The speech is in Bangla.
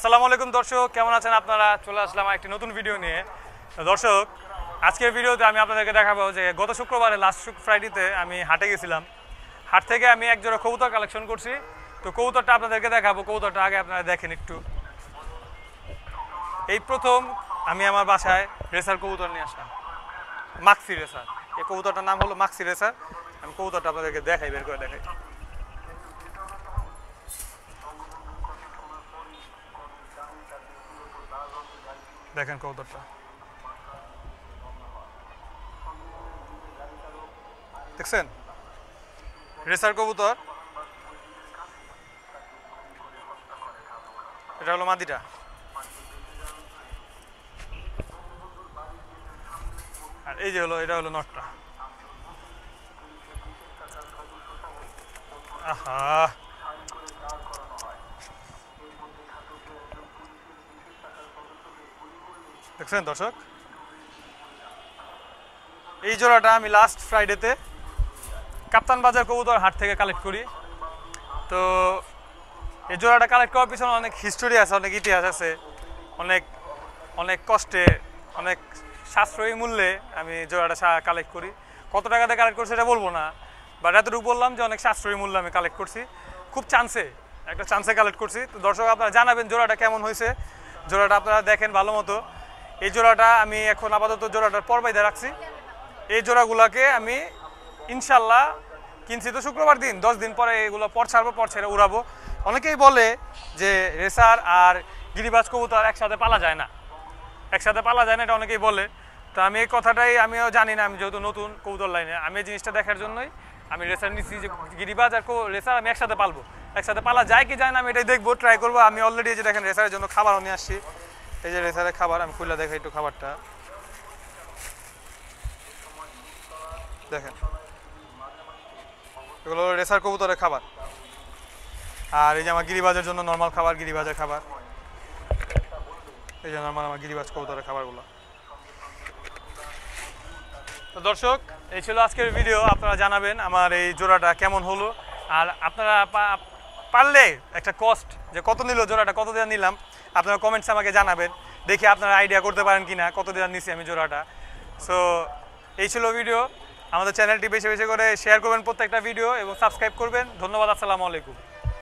আসসালামু আলাইকুম দর্শক, কেমন আছেন আপনারা? চলে আসলাম একটি নতুন ভিডিও নিয়ে। দর্শক, আজকের ভিডিওতে আমি আপনাদেরকে দেখাবো যে গত শুক্রবারে লাস্ট ফ্রাইডেতে আমি হাটে গেছিলাম। হাট থেকে আমি এক জোড়া কবুতর কালেকশন করছি। তো কবুতরটা আপনাদেরকে দেখাবো, কবুতরটা আগে আপনারা দেখেন একটু। এই প্রথম আমি আমার বাসায় রেসার কবুতর নিয়ে আসলাম। মাক্সি রেসার এই কবুতরটার নাম হলো মাক্সি রেসার আমি কবুতরটা আপনাদেরকে দেখাই, বের করে দেখাই। দেখেন কবুতরটা। দেখছেন? রেসার কবুতর। এটা হলো মাদিটা। আর এই যে হলো, এটা হলো নটটা। আহা! দেখছেন দর্শক? এই জোড়াটা আমি লাস্ট ফ্রাইডেতে কাপ্তান বাজার কবুতর হাট থেকে কালেক্ট করি। তো এই জোড়াটা কালেক্ট করার পিছনে অনেক হিস্টোরি আছে, অনেক ইতিহাস আছে, অনেক অনেক কষ্টে, অনেক সাশ্রয়ী মূল্যে আমি জোড়াটা কালেক্ট করি। কত টাকাতে কালেক্ট করছি সেটা বলব না বাট এতটুকু বললাম যে অনেক সাশ্রয়ী মূল্যে আমি কালেক্ট করছি। খুব চান্সে একটা চান্সে কালেক্ট করছি। তো দর্শক আপনারা জানাবেন জোড়াটা কেমন হয়েছে। জোড়াটা আপনারা দেখেন ভালো মতো। এই জোড়াটা আমি এখন আপাতত জোড়াটার পরবাইদে রাখছি। এই জোড়াগুলোকে আমি ইনশাল্লাহ কিনছি তো শুক্রবার দিন, দশ দিন পরে এগুলো পর ছাড়বো, পর ছেড়ে উড়াবো। অনেকেই বলে যে রেসার আর গিরিবাজ কবুতর একসাথে পালা যায় না। একসাথে পালা যায় না এটা অনেকেই বলে। তো আমি এই কথাটাই আমিও জানি না, আমি যেহেতু নতুন কবুতর লাইনে, আমি এই জিনিসটা দেখার জন্যই আমি রেসার নিচ্ছি যে গিরিবাজ আর রেসার আমি একসাথে পালবো। একসাথে পালা যায় কি যায় না আমি এটাই দেখব ট্রাই করব। আমি অলরেডি যে দেখেন রেসারের জন্য খাবারও নিয়ে আসছি। এই যে রেসারের খাবার, আমি খুলে দেখাই একটু খাবারটা। দেখেন। এগুলো রেসার কবুতরের খাবার। আর এই যে আমার গিরিবাজের জন্য নর্মাল খাবার, গিরিবাজের খাবার। এই যে নর্মাল আমার গিরিবাজ কবুতরের খাবারগুলো। তো দর্শক, এই ছিল আজকের ভিডিও আপনারা জানাবেন আমার এই জোড়াটা কেমন হলো। আর আপনারা পারলে একটা কস্ট যে কত নিল জোড়াটা, কত দেওয়া নিলাম, আপনারা কমেন্টস আমাকে জানাবেন। দেখি আপনারা আইডিয়া করতে পারেন কি না কত দেওয়া নিছি আমি জোড়াটা। সো এই ছিল ভিডিও আমাদের চ্যানেলটি বেশি বেশি করে শেয়ার করবেন প্রত্যেকটা ভিডিও এবং সাবস্ক্রাইব করবেন। ধন্যবাদ, আসসালামু আলাইকুম।